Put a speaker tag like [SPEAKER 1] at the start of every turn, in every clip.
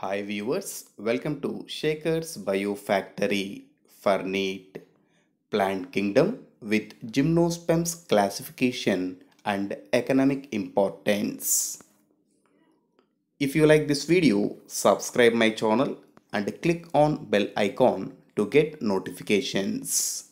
[SPEAKER 1] Hi viewers, welcome to Sekhar's Biofactory for Plant Kingdom with Gymnosperms classification and economic importance. If you like this video, subscribe my channel and click on bell icon to get notifications.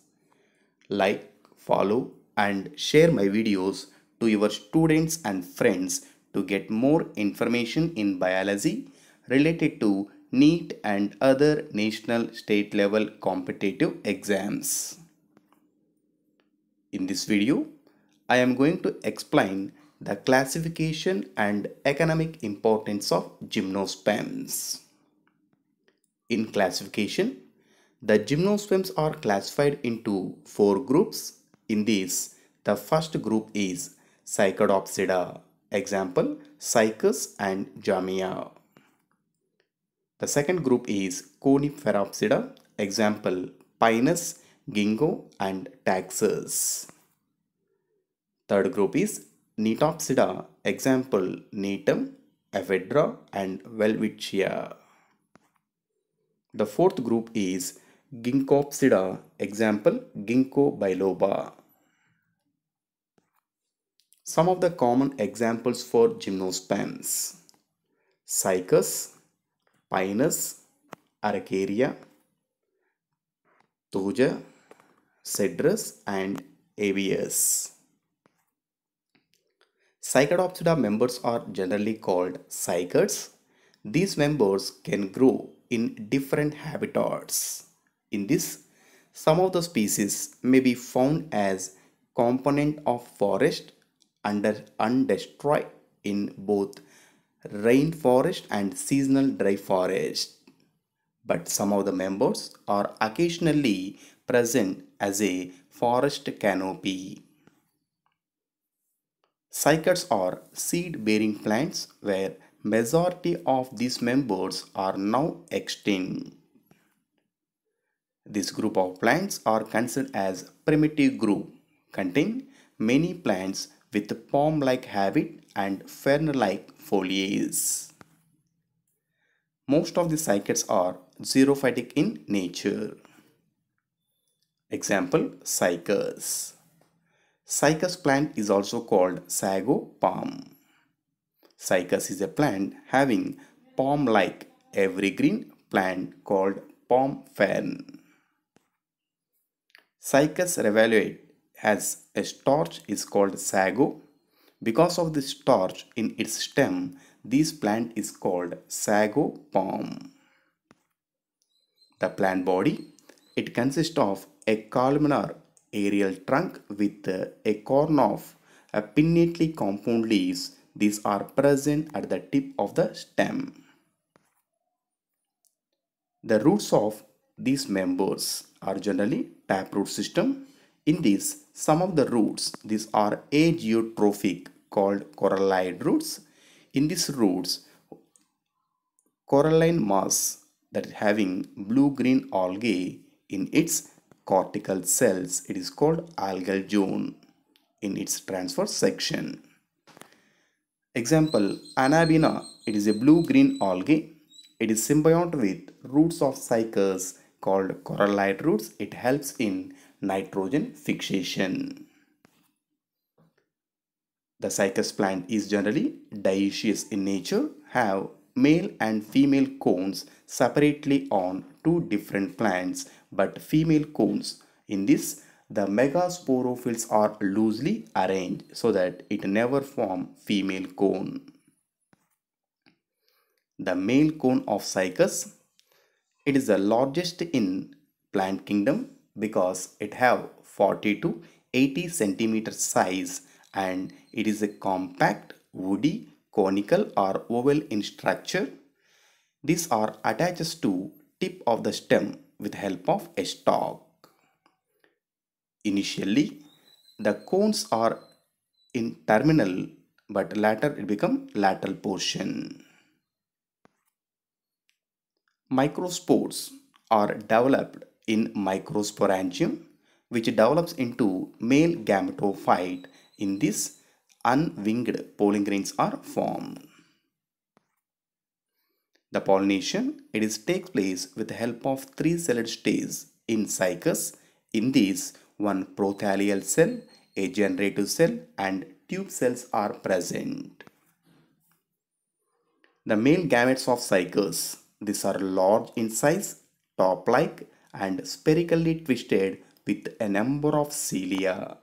[SPEAKER 1] Like, follow and share my videos to your students and friends to get more information in biology related to NEET and other national state level competitive exams. In this video, I am going to explain the classification and economic importance of gymnosperms. In classification, the gymnosperms are classified into four groups. In these, the first group is Cycadopsida, example Cycas and Zamia. The second group is Coniferopsida, example Pinus, Ginkgo and Taxus. Third group is Gnetopsida, example Gnetum, Ephedra and Welwitschia. The fourth group is Ginkgopsida, example Ginkgo biloba. Some of the common examples for gymnosperms Cycas, Pinus, Araucaria, Thuja, Cedrus and Abies. Cycadopsida members are generally called cycads. These members can grow in different habitats. In this, some of the species may be found as component of forest under undestroyed in both rainforest and seasonal dry forest. But some of the members are occasionally present as a forest canopy. Cycads are seed-bearing plants where majority of these members are now extinct. This group of plants are considered as primitive group containing many plants with palm-like habit and fern-like foliage. Most of the cycads are xerophytic in nature. Example Cycas. Cycas plant is also called sago palm. Cycas is a plant having palm-like evergreen plant called palm fern. Cycas revoluta has a starch is called sago. Because of the starch in its stem, this plant is called sago palm. The plant body, it consists of a columnar aerial trunk with a corn of a pinnately compound leaves. These are present at the tip of the stem. The roots of these members are generally taproot system. In this, some of the roots, these are ageotrophic called coralloid roots. In these roots, coralline mass that is having blue-green algae in its cortical cells, it is called algal zone in its transverse section. Example, Anabaena, it is a blue-green algae. It is symbiont with roots of cycas called coralloid roots. It helps in nitrogen fixation. The cycas plant is generally dioecious in nature, have male and female cones separately on two different plants but female cones. In this, the megasporophytes are loosely arranged so that it never form female cone. The male cone of cycas, it is the largest in plant kingdom because it have 40 to 80 centimeter size and it is a compact, woody, conical or oval in structure. These are attached to tip of the stem with help of a stalk. Initially, the cones are in terminal but later it become lateral portion. Microspores are developed in microsporangium which develops into male gametophyte. In this, unwinged pollen grains are formed. The pollination, it is takes place with the help of three-celled stages in cycas. In these, one prothallial cell, a generative cell and tube cells are present. The male gametes of cycas, these are large in size, top-like and spherically twisted with a number of cilia.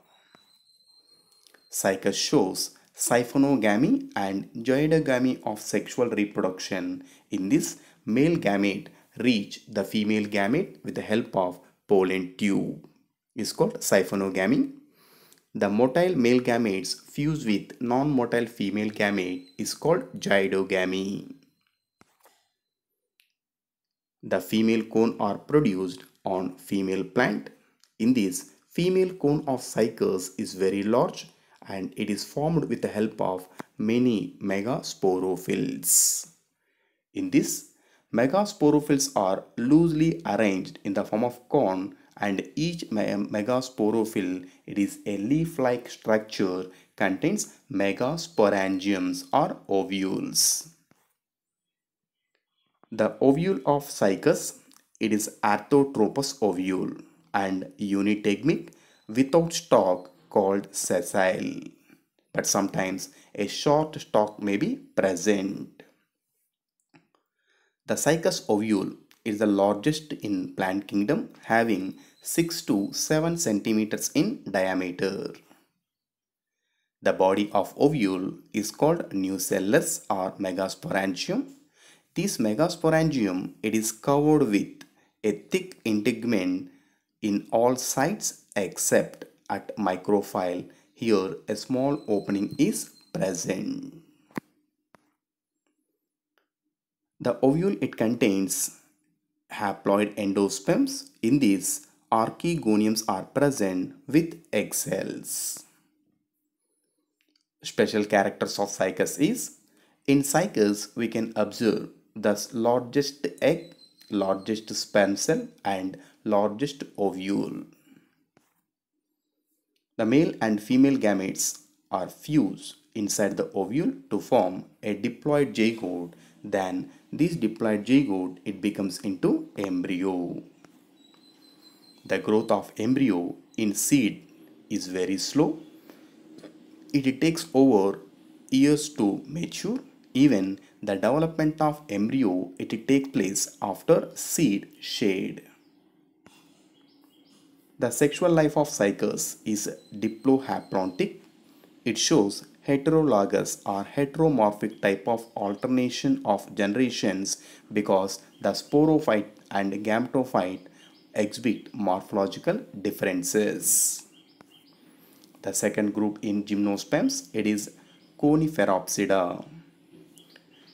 [SPEAKER 1] Cycas shows siphonogamy and zoidogamy of sexual reproduction. In this, male gamete reach the female gamete with the help of pollen tube. is called siphonogamy. The motile male gametes fuse with non-motile female gamete is called zoidogamy. The female cone are produced on female plant. In this, female cone of cycas is very large and it is formed with the help of many megasporophylls. In this, megasporophylls are loosely arranged in the form of cone and each megasporophyll it is a leaf-like structure contains megasporangiums or ovules. The ovule of cycas it is orthotropous ovule and unitegmic without stalk called sessile but sometimes a short stalk may be present. The cycas ovule is the largest in plant kingdom having 6 to 7 centimeters in diameter. The body of ovule is called nucellus or megasporangium. This megasporangium it is covered with a thick integument in all sides except at micropyle. Here a small opening is present. The ovule it contains haploid endosperms. In these, archegoniums are present with egg cells. Special characters of cycas is, in cycas we can observe the largest egg, largest sperm cell and largest ovule. The male and female gametes are fused inside the ovule to form a diploid zygote then this diploid zygote it becomes into embryo. The growth of embryo in seed is very slow. It takes over years to mature. Even the development of embryo it takes place after seed shed. The sexual life of cycas is diplohaploidic. It shows heterologous or heteromorphic type of alternation of generations because the sporophyte and gametophyte exhibit morphological differences. The second group in gymnosperms it is Coniferaopsida.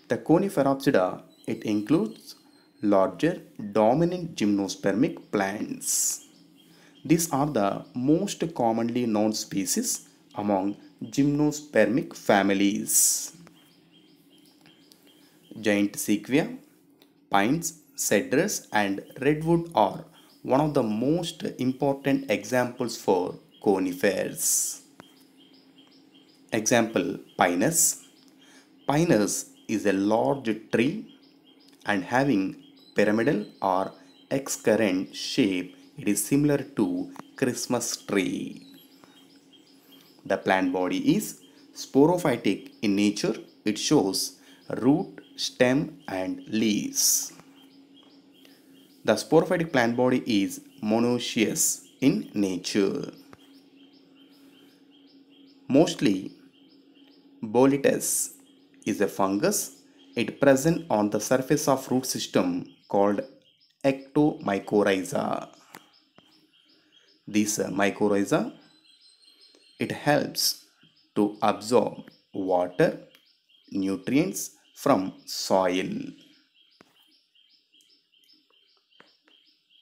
[SPEAKER 1] The Coniferaopsida it includes larger dominant gymnospermic plants. These are the most commonly known species among gymnospermic families. Giant sequoia, pines, cedars and redwood are one of the most important examples for conifers. Example Pinus. Pinus is a large tree and having pyramidal or excurrent shape. It is similar to Christmas tree. The plant body is sporophytic in nature. It shows root, stem and leaves. The sporophytic plant body is monoecious in nature. Mostly, Boletus is a fungus. It present on the surface of root system called ectomycorrhiza. These uh, mycorrhiza it helps to absorb water, nutrients from soil.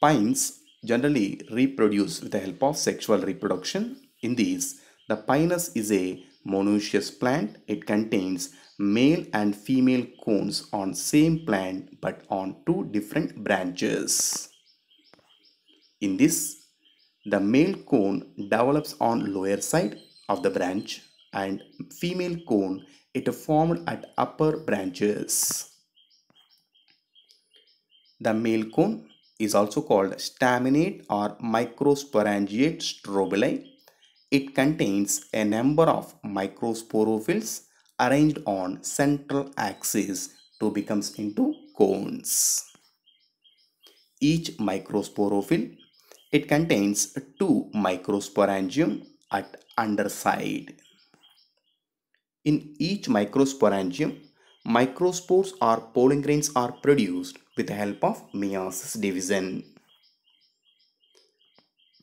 [SPEAKER 1] Pines generally reproduce with the help of sexual reproduction. In these, the pinus is a monoecious plant. It contains male and female cones on same plant but on two different branches. In this the male cone develops on lower side of the branch and female cone it formed at upper branches. The male cone is also called staminate or microsporangiate strobili. It contains a number of microsporophylls arranged on central axis to becomes into cones. Each microsporophyll it contains two microsporangium at underside. In each microsporangium, microspores or pollen grains are produced with the help of meiosis division.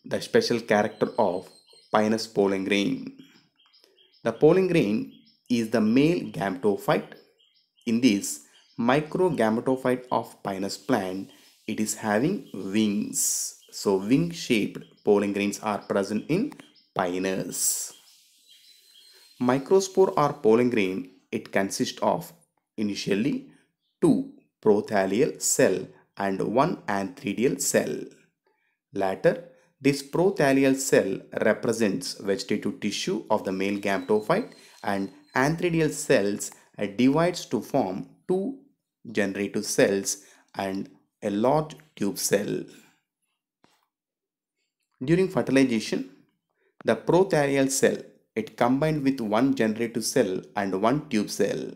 [SPEAKER 1] The special character of Pinus pollen grain. The pollen grain is the male gametophyte. In this microgametophyte of Pinus plant, it is having wings. So wing shaped pollen grains are present in Pinus. Microspore or pollen grain, it consists of initially two prothallal cell and one antheridial cell. Later, this prothallal cell represents vegetative tissue of the male gametophyte and antheridial cells divides to form two generative cells and a large tube cell. During fertilization, the prothallal cell it combined with one generative cell and one tube cell.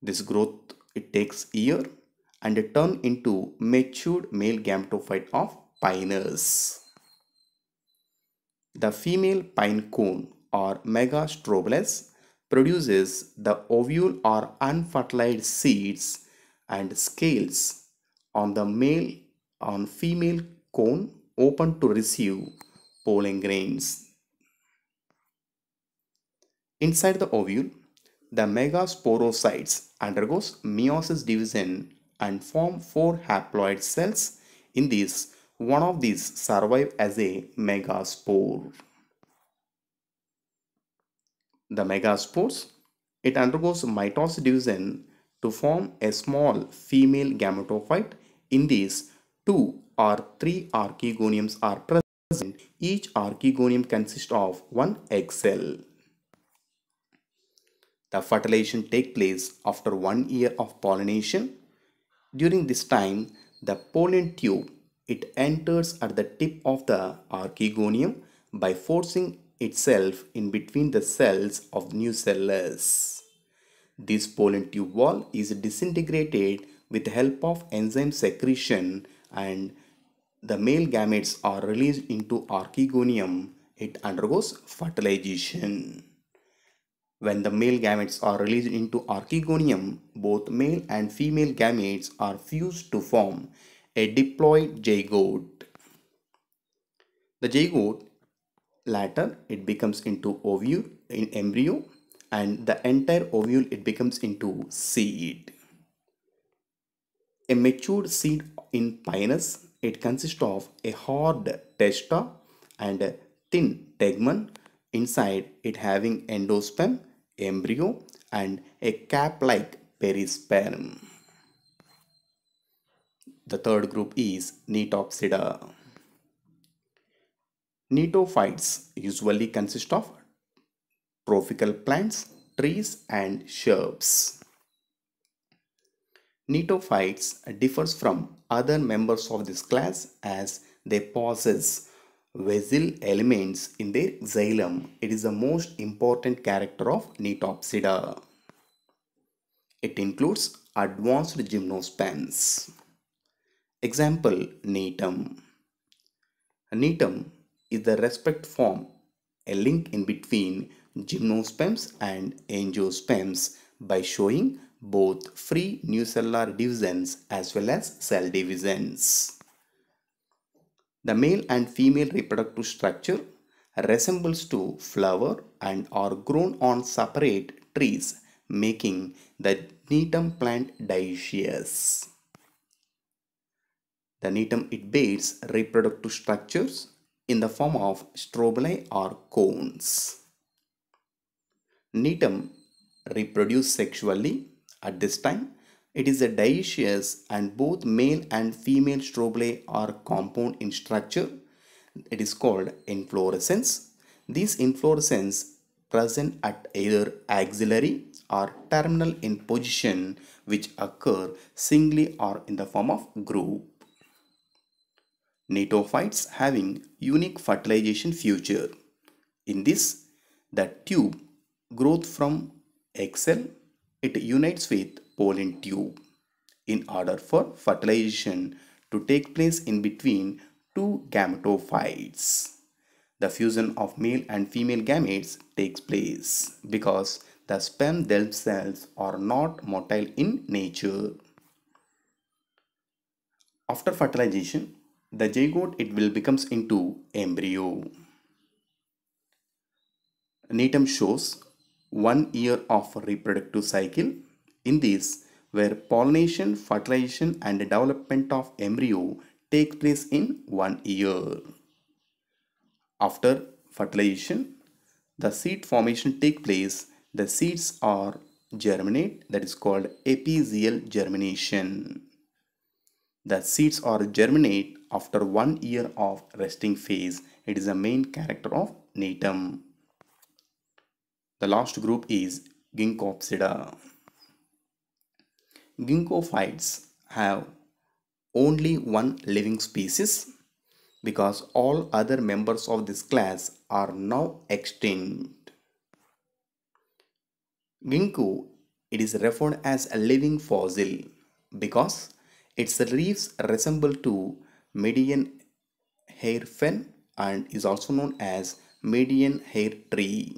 [SPEAKER 1] This growth it takes year and it turn into matured male gametophyte of pinus. The female pine cone or megastrobilus produces the ovule or unfertilized seeds and scales on the male on female cone open to receive pollen grains. Inside the ovule, the megasporocytes undergoes meiosis division and form four haploid cells. In these, one of these survive as a megaspore. The megaspores, it undergoes mitosis division to form a small female gametophyte. In these, two or three archegoniums are present. Each archegonium consists of one egg cell. The fertilization take place after one year of pollination. During this time, the pollen tube it enters at the tip of the archegonium by forcing itself in between the cells of nucellus. This pollen tube wall is disintegrated with the help of enzyme secretion and the male gametes are released into archegonium. It undergoes fertilization. When the male gametes are released into archegonium, both male and female gametes are fused to form a diploid zygote. The zygote later it becomes into ovule in embryo and the entire ovule it becomes into seed. A matured seed in Pinus it consists of a hard testa and a thin tegmen inside it having endosperm, embryo and a cap-like perisperm. The third group is Gnetopsida. Gnetophytes usually consist of trophical plants, trees and shrubs. Gnetophytes differs from other members of this class as they possess vessel elements in their xylem. It is the most important character of Gnetopsida. It includes advanced gymnosperms. Example Gnetum. Gnetum is the respect form, a link in between gymnosperms and angiosperms by showing both free nucellar divisions as well as cell divisions. The male and female reproductive structure resembles to flower and are grown on separate trees making the gnetum plant dioecious. The gnetum it bears reproductive structures in the form of strobili or cones. Gnetum reproduce sexually at this time. It is a dioecious and both male and female strobili are compound in structure. It is called inflorescence. These inflorescence present at either axillary or terminal in position which occur singly or in the form of group. Gnetophytes having unique fertilization feature. In this, the tube growth from egg cell, it unites with pollen tube in order for fertilization to take place in between two gametophytes. The fusion of male and female gametes takes place because the sperm themselves are not motile in nature. After fertilization, the zygote it will becomes into embryo. Gnetum shows one year of reproductive cycle. In this, where pollination, fertilization and development of embryo take place in one year. After fertilization, the seed formation take place. The seeds are germinate that is called apical germination. The seeds are germinate after one year of resting phase. It is a main character of Gnetum. The last group is Ginkgopsida. Ginkgophytes have only one living species because all other members of this class are now extinct. Ginkgo it is referred as a living fossil because its leaves resemble to maiden hair fern and is also known as maiden hair tree.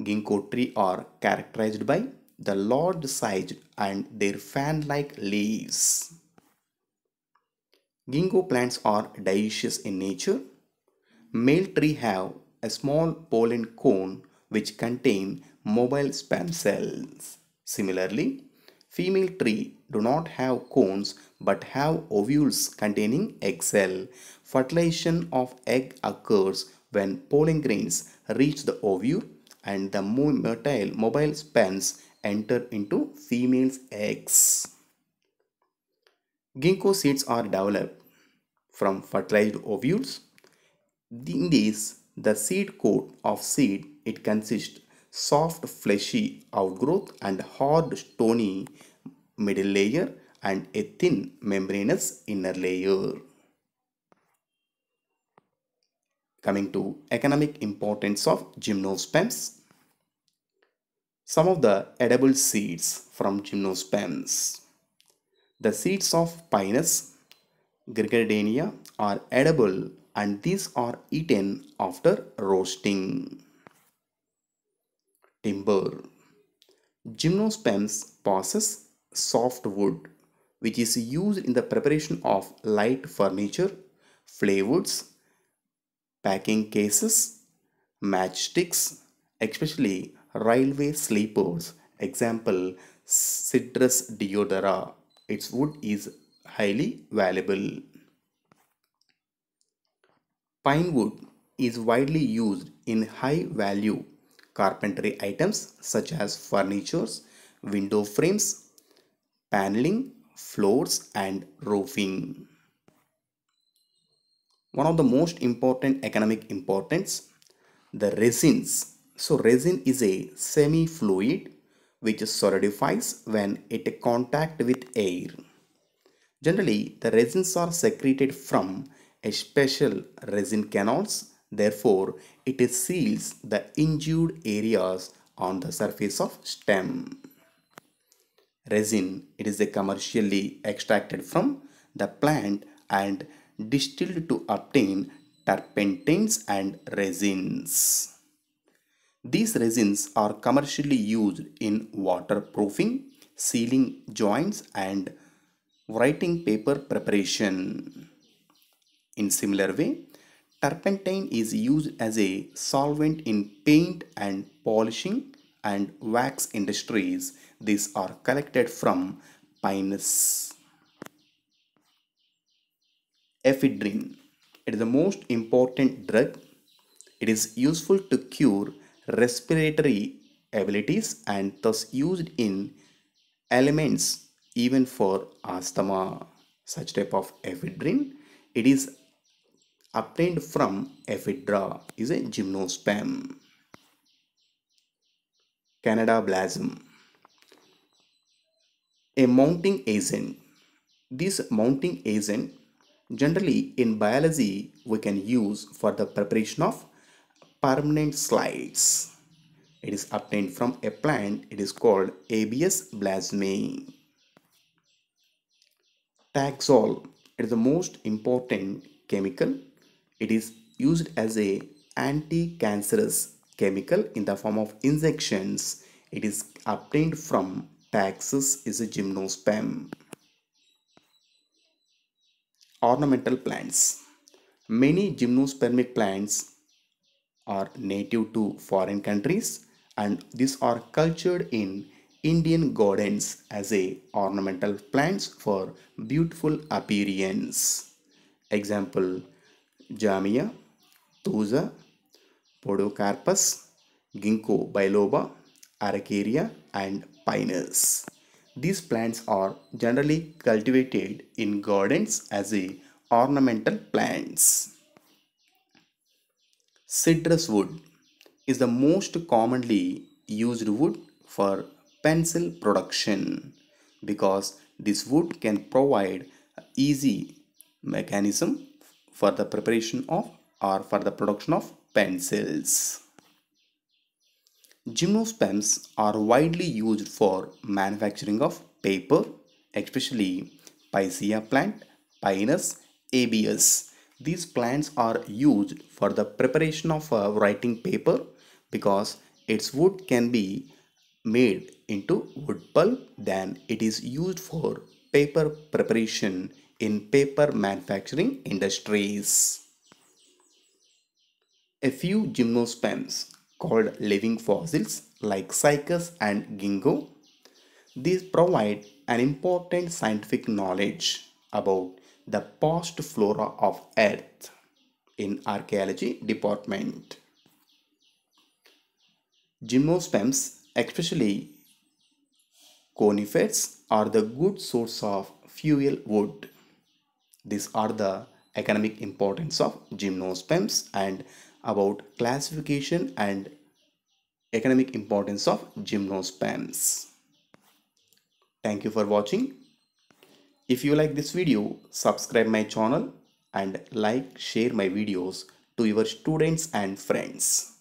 [SPEAKER 1] Ginkgo tree are characterized by the large size and their fan-like leaves. Ginkgo plants are dioecious in nature. Male tree have a small pollen cone which contain mobile sperm cells. Similarly, female tree do not have cones but have ovules containing egg cell. Fertilization of egg occurs when pollen grains reach the ovule and the motile mobile sperms enter into female's eggs. Ginkgo seeds are developed from fertilized ovules. In these, the seed coat of seed it consists soft fleshy outgrowth and hard stony middle layer and a thin membranous inner layer. Coming to economic importance of gymnosperms. Some of the edible seeds from gymnosperms. The seeds of Pinus gerardiana are edible and these are eaten after roasting. Timber. Gymnosperms possess soft wood which is used in the preparation of light furniture, plywoods, packing cases, matchsticks, especially railway sleepers. Example, cedrus deodara. Its wood is highly valuable. Pine wood is widely used in high value carpentry items such as furnitures, window frames, paneling, floors and roofing. One of the most important economic importance, the resins. So resin is a semi-fluid which solidifies when it contact with air. Generally, the resins are secreted from a special resin canals. Therefore, it seals the injured areas on the surface of stem. Resin, it is commercially extracted from the plant and distilled to obtain turpentines and resins. These resins are commercially used in waterproofing, sealing joints and writing paper preparation. In similar way, turpentine is used as a solvent in paint and polishing and wax industries. These are collected from pinus. Ephedrine. It is the most important drug. It is useful to cure respiratory abilities and thus used in elements even for asthma. Such type of ephedrine. It is obtained from ephedra is a gymnosperm. Canada balsam. A mounting agent. This mounting agent generally in biology we can use for the preparation of permanent slides. It is obtained from a plant. It is called Abies balsamea. Taxol. It is the most important chemical. It is used as a anti-cancerous chemical in the form of injections. It is obtained from Taxus is a gymnosperm. Ornamental plants. Many gymnospermic plants are native to foreign countries and these are cultured in Indian gardens as a ornamental plants for beautiful appearance. Example Jamia, Thuja, Podocarpus, Ginkgo biloba, Araucaria and Pinus. These plants are generally cultivated in gardens as a ornamental plants. Cedrus wood is the most commonly used wood for pencil production because this wood can provide easy mechanism for the preparation of or for the production of pencils. Gymnosperms are widely used for manufacturing of paper, especially Picea plant, Pinus abies. These plants are used for the preparation of uh, writing paper because its wood can be made into wood pulp then it is used for paper preparation in paper manufacturing industries. A few gymnosperms called living fossils like Cycas and Ginkgo. These provide an important scientific knowledge about the past flora of Earth in archaeology department. Gymnosperms, especially conifers, are the good source of fuel wood. These are the economic importance of gymnosperms and about classification and economic importance of gymnosperms. Thank you for watching. If you like this video, subscribe my channel and like, share my videos to your students and friends.